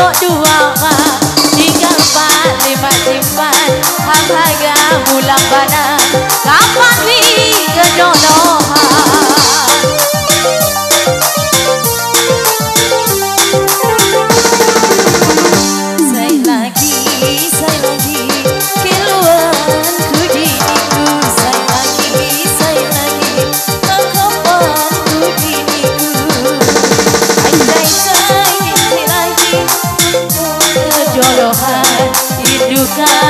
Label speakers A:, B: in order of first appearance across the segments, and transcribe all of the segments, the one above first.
A: tongok dua Tiga empat lima simpan. Harga bulan bana Kapan wi kejodohan Kejodohan Hidup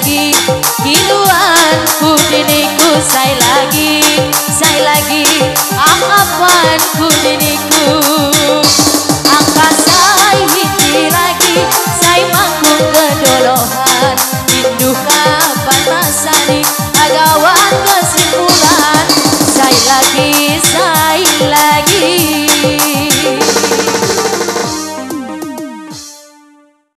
A: lagi. Kiluan ku diniku Saya lagi,